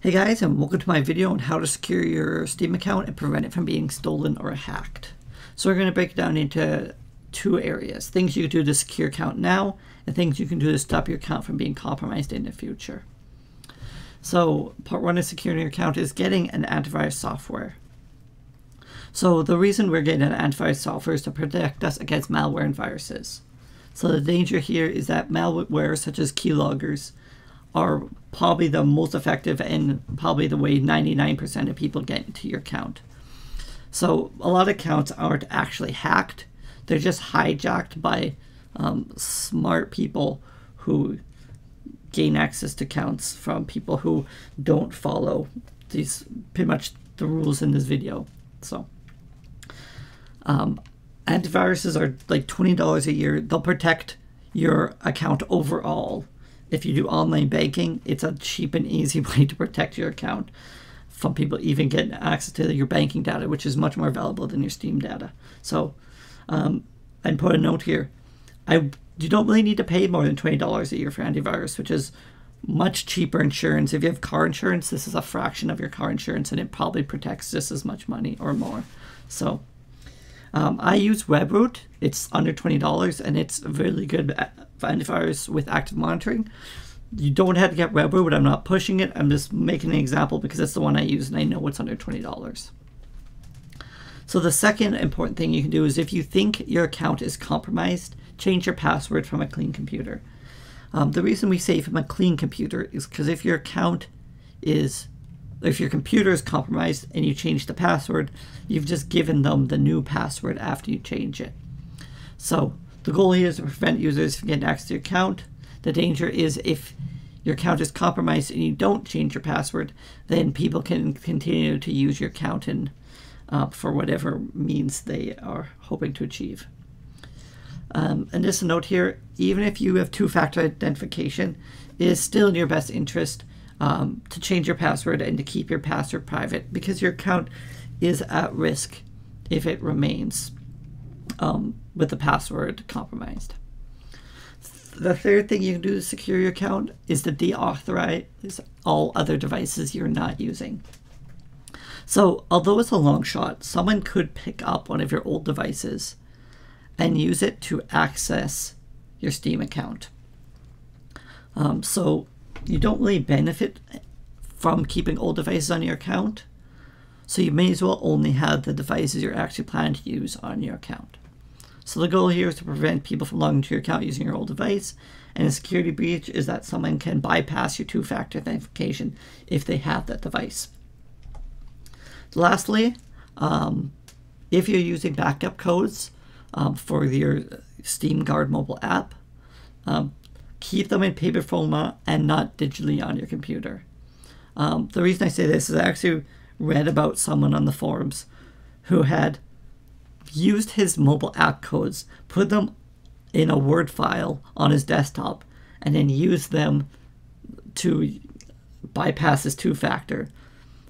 Hey guys and welcome to my video on how to secure your Steam account and prevent it from being stolen or hacked. So we're going to break it down into two areas. Things you can do to secure your account now and things you can do to stop your account from being compromised in the future. So part one of securing your account is getting an antivirus software. So the reason we're getting an antivirus software is to protect us against malware and viruses. So the danger here is that malware such as keyloggers are probably the most effective and probably the way 99% of people get into your account. So a lot of accounts aren't actually hacked. They're just hijacked by um, smart people who gain access to accounts from people who don't follow these pretty much the rules in this video. So um, antiviruses are like $20 a year. They'll protect your account overall if you do online banking, it's a cheap and easy way to protect your account from people even getting access to your banking data, which is much more valuable than your Steam data. So, um, and put a note here. I you don't really need to pay more than twenty dollars a year for antivirus, which is much cheaper insurance. If you have car insurance, this is a fraction of your car insurance, and it probably protects just as much money or more. So, um, I use WebRoot. It's under twenty dollars, and it's a really good antivirus with active monitoring. You don't have to get WebRoot, I'm not pushing it. I'm just making an example because it's the one I use and I know it's under $20. So the second important thing you can do is if you think your account is compromised, change your password from a clean computer. Um, the reason we say from a clean computer is because if your account is, if your computer is compromised and you change the password, you've just given them the new password after you change it. So the goal here is to prevent users from getting access to your account. The danger is if your account is compromised and you don't change your password, then people can continue to use your account and uh, for whatever means they are hoping to achieve. Um, and just a note here, even if you have two-factor identification, it is still in your best interest um, to change your password and to keep your password private because your account is at risk if it remains um, with the password compromised. The third thing you can do to secure your account is to deauthorize all other devices you're not using. So, although it's a long shot, someone could pick up one of your old devices and use it to access your Steam account. Um, so, you don't really benefit from keeping old devices on your account. So, you may as well only have the devices you're actually planning to use on your account. So the goal here is to prevent people from logging into your account using your old device. And a security breach is that someone can bypass your two-factor authentication if they have that device. Lastly, um, if you're using backup codes um, for your Steam Guard mobile app, keep them in paper format and not digitally on your computer. Um, the reason I say this is I actually read about someone on the forums who had used his mobile app codes, put them in a Word file on his desktop, and then used them to bypass his two-factor.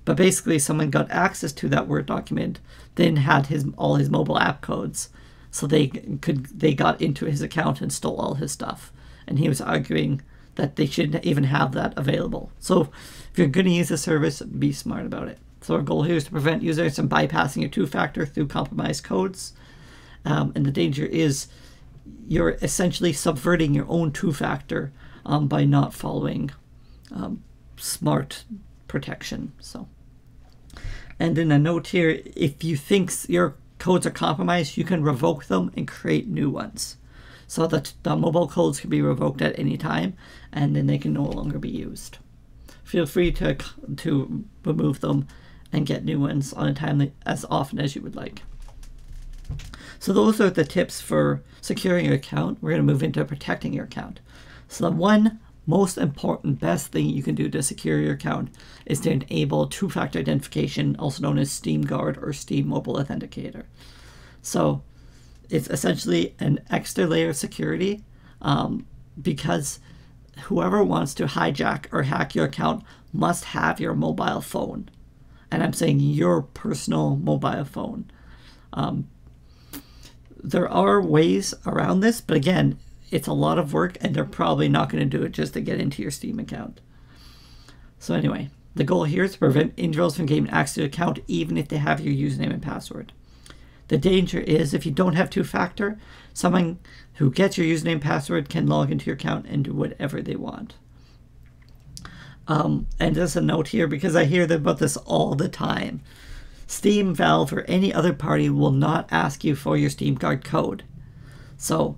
But basically, someone got access to that Word document, then had his all his mobile app codes, so they could they got into his account and stole all his stuff. And he was arguing that they shouldn't even have that available. So if you're going to use the service, be smart about it. So our goal here is to prevent users from bypassing your two-factor through compromised codes. Um, and the danger is you're essentially subverting your own two-factor um, by not following um, smart protection. So, and in a note here: if you think your codes are compromised, you can revoke them and create new ones, so that the mobile codes can be revoked at any time, and then they can no longer be used. Feel free to to remove them and get new ones on a timely as often as you would like. So those are the tips for securing your account. We're going to move into protecting your account. So the one most important, best thing you can do to secure your account is to enable two-factor identification, also known as Steam Guard or Steam Mobile Authenticator. So it's essentially an extra layer of security um, because whoever wants to hijack or hack your account must have your mobile phone and I'm saying your personal mobile phone. Um, there are ways around this, but again, it's a lot of work and they're probably not going to do it just to get into your Steam account. So anyway, The goal here is to prevent individuals from gaining access to your account even if they have your username and password. The danger is if you don't have two factor, someone who gets your username password can log into your account and do whatever they want. Um, and just a note here because I hear about this all the time. Steam, Valve, or any other party will not ask you for your Steam Guard code. So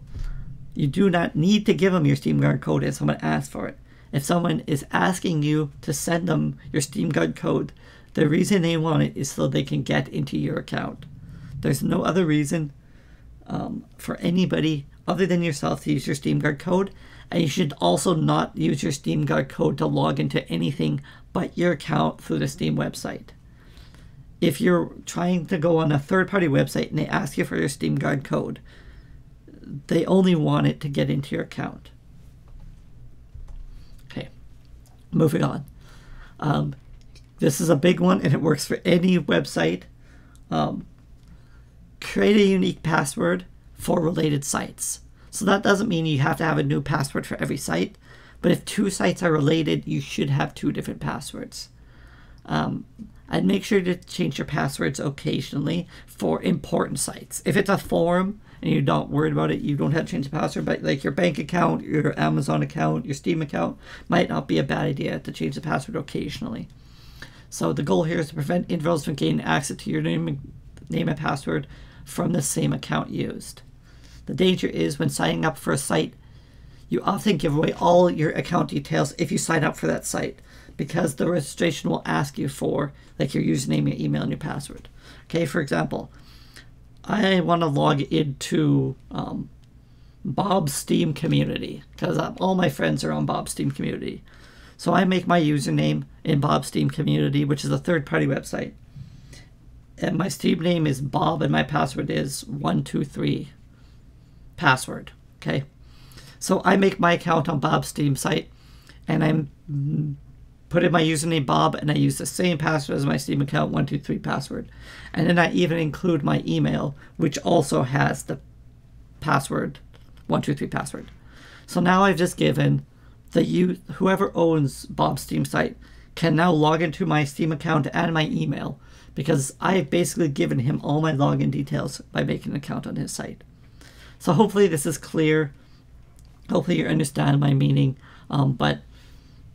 you do not need to give them your Steam Guard code if someone asks for it. If someone is asking you to send them your Steam Guard code, the reason they want it is so they can get into your account. There's no other reason um, for anybody other than yourself to use your Steam Guard code. And you should also not use your Steam Guard code to log into anything but your account through the Steam website if you're trying to go on a third party website and they ask you for your Steam Guard code, they only want it to get into your account. Okay, moving on. Um, this is a big one and it works for any website. Um, create a unique password for related sites. So that doesn't mean you have to have a new password for every site, but if two sites are related, you should have two different passwords. Um, and make sure to change your passwords occasionally for important sites. If it's a forum and you're not worried about it, you don't have to change the password, but like your bank account, your Amazon account, your Steam account, might not be a bad idea to change the password occasionally. So the goal here is to prevent individuals from gaining access to your name, name and password from the same account used. The danger is when signing up for a site, you often give away all your account details if you sign up for that site because the registration will ask you for like your username, your email, and your password. Okay, for example, I want to log into um, Bob's Steam community because all my friends are on Bob's Steam community. So I make my username in Bob's Steam community, which is a third party website. And my Steam name is Bob and my password is 123 password. Okay. So I make my account on Bob's Steam site and I'm put in my username Bob, and I use the same password as my Steam account 123 password. And then I even include my email, which also has the password 123 password. So now I've just given the you whoever owns Bob's Steam site can now log into my Steam account and my email because I've basically given him all my login details by making an account on his site. So hopefully this is clear. Hopefully you understand my meaning. Um, but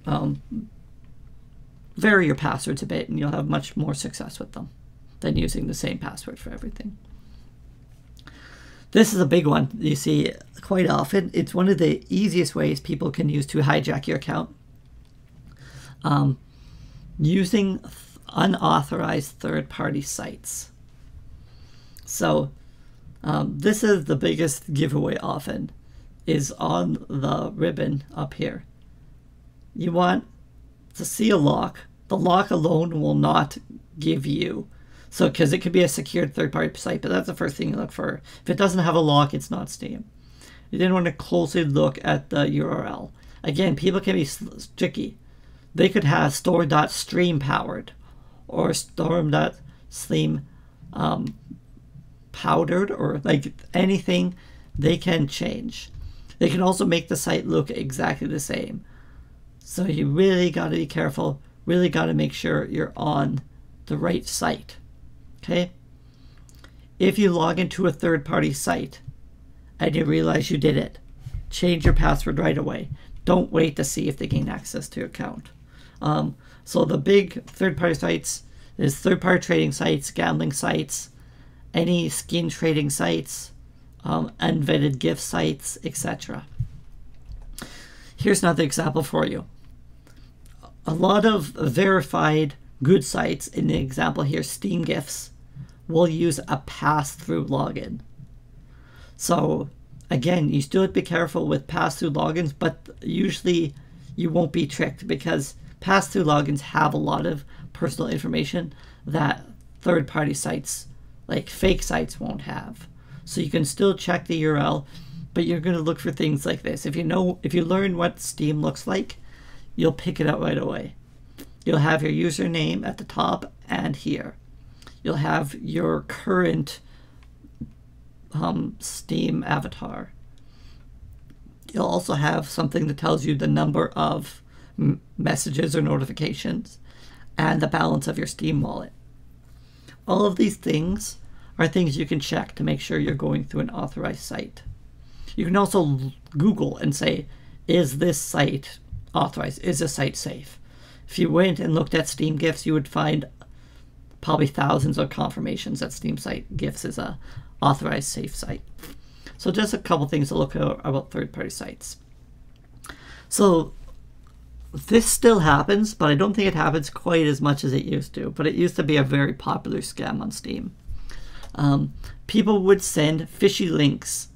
um, vary your passwords a bit and you'll have much more success with them than using the same password for everything. This is a big one you see quite often. It's one of the easiest ways people can use to hijack your account. Um, using unauthorized third-party sites. So um, this is the biggest giveaway often is on the ribbon up here. You want to see a lock, the lock alone will not give you. So, because it could be a secured third-party site, but that's the first thing you look for. If it doesn't have a lock, it's not Steam. You then want to closely look at the URL. Again, people can be tricky. They could have store.stream powered or storm.stream um, powdered or like anything they can change. They can also make the site look exactly the same. So you really got to be careful, really got to make sure you're on the right site. Okay? If you log into a third party site and you realize you did it, change your password right away. Don't wait to see if they gain access to your account. Um, so the big third party sites is third party trading sites, gambling sites, any skin trading sites, um, unvetted gift sites, etc. Here's another example for you a lot of verified good sites, in the example here, Steam Gifts, will use a pass-through login. So again, you still have to be careful with pass-through logins, but usually you won't be tricked because pass-through logins have a lot of personal information that third-party sites, like fake sites, won't have. So you can still check the URL, but you're going to look for things like this. If you know, if you learn what Steam looks like, you'll pick it up right away. You'll have your username at the top and here. You'll have your current um, Steam avatar. You'll also have something that tells you the number of messages or notifications. and the balance of your Steam wallet. All of these things are things you can check to make sure you're going through an authorized site. You can also Google and say, is this site authorized? Is the site safe? If you went and looked at Steam Gifts, you would find probably thousands of confirmations that Steam Site Gifts is a authorized safe site. So just a couple things to look at about third-party sites. So this still happens, but I don't think it happens quite as much as it used to. But it used to be a very popular scam on Steam. Um, people would send fishy links,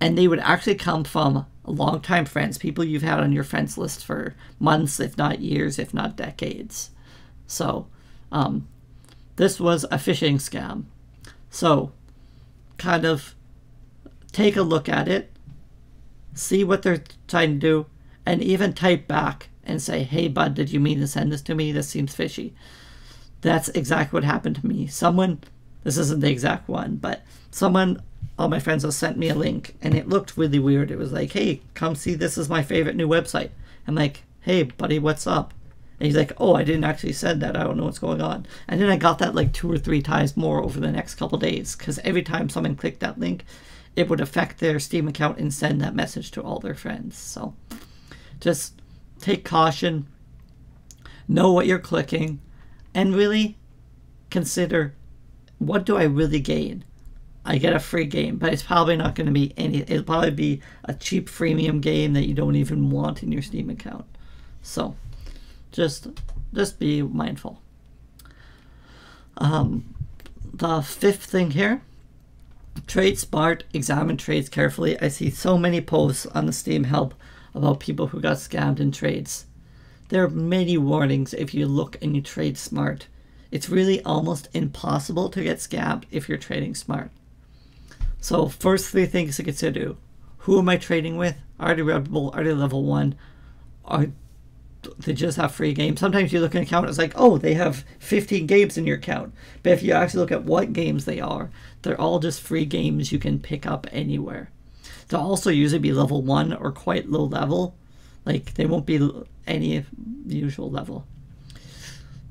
and they would actually come from longtime friends, people you've had on your friends list for months, if not years, if not decades. So, um, this was a phishing scam. So, kind of take a look at it, see what they're trying to do, and even type back and say, hey, bud, did you mean to send this to me? This seems fishy. That's exactly what happened to me. Someone, this isn't the exact one, but someone, all my friends sent me a link and it looked really weird. It was like, hey, come see, this is my favorite new website. I'm like, hey, buddy, what's up? And he's like, oh, I didn't actually said that. I don't know what's going on. And then I got that like two or three times more over the next couple days because every time someone clicked that link, it would affect their Steam account and send that message to all their friends. So just take caution, know what you're clicking, and really consider what do I really gain? I get a free game, but it's probably not going to be any, it'll probably be a cheap freemium game that you don't even want in your Steam account. So just, just be mindful. Um, the fifth thing here Trade smart, examine trades carefully. I see so many posts on the Steam help about people who got scammed in trades. There are many warnings if you look and you trade smart. It's really almost impossible to get scammed if you're trading smart. So first three things to consider. Who am I trading with? Are they reputable? Are they level 1? Are they just have free games? Sometimes you look at an account, it's like, oh, they have 15 games in your account. But if you actually look at what games they are, they're all just free games you can pick up anywhere. They'll also usually be level 1 or quite low level. Like, they won't be any usual level.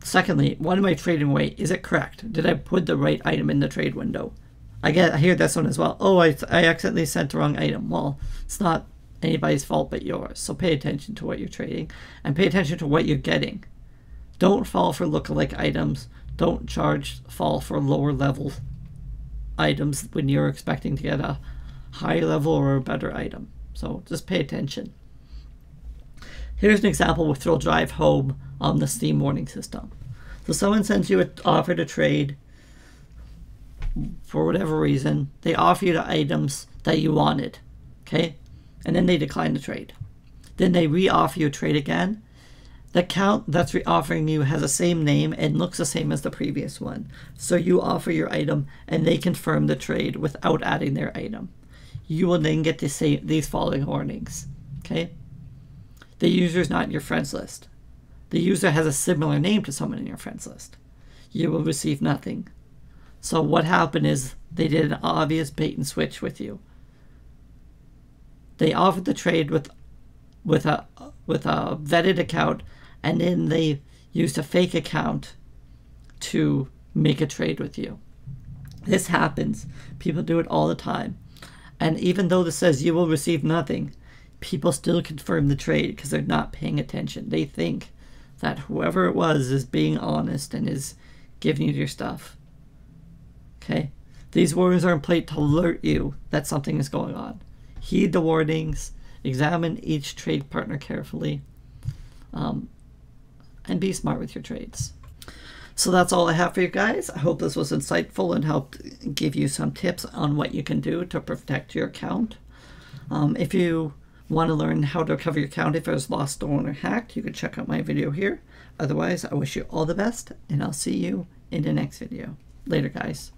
Secondly, what am I trading away? Is it correct? Did I put the right item in the trade window? I get I hear this one as well. Oh, I, I accidentally sent the wrong item. Well, it's not anybody's fault but yours. So pay attention to what you're trading and pay attention to what you're getting. Don't fall for lookalike items. Don't charge fall for lower level items when you're expecting to get a high level or a better item. So just pay attention. Here's an example with Thrill Drive Home on the Steam warning system. So someone sends you an offer to trade for whatever reason. They offer you the items that you wanted. Okay? And then they decline the trade. Then they re-offer you a trade again. The account that's re-offering you has the same name and looks the same as the previous one. So you offer your item and they confirm the trade without adding their item you will then get to say these following warnings. Okay? The user is not in your friends list. The user has a similar name to someone in your friends list. You will receive nothing. So what happened is they did an obvious bait and switch with you. They offered the trade with with a with a vetted account and then they used a fake account to make a trade with you. This happens. People do it all the time. And even though this says you will receive nothing, people still confirm the trade because they're not paying attention. They think that whoever it was is being honest and is giving you your stuff. Okay? These warnings are in place to alert you that something is going on. Heed the warnings, examine each trade partner carefully, um, and be smart with your trades. So that's all I have for you guys. I hope this was insightful and helped give you some tips on what you can do to protect your account. Um, if you want to learn how to recover your account if it was lost, stolen, or hacked, you can check out my video here. Otherwise, I wish you all the best, and I'll see you in the next video. Later, guys.